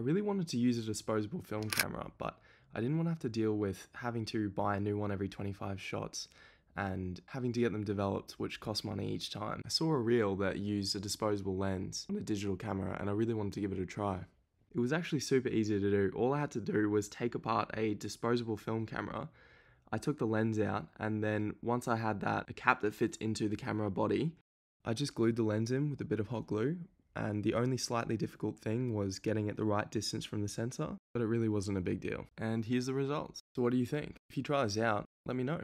I really wanted to use a disposable film camera, but I didn't want to have to deal with having to buy a new one every 25 shots and having to get them developed, which cost money each time. I saw a reel that used a disposable lens on a digital camera and I really wanted to give it a try. It was actually super easy to do. All I had to do was take apart a disposable film camera. I took the lens out, and then once I had that, a cap that fits into the camera body, I just glued the lens in with a bit of hot glue. And the only slightly difficult thing was getting it the right distance from the sensor, but it really wasn't a big deal. And here's the results. So, what do you think? If you try this out, let me know.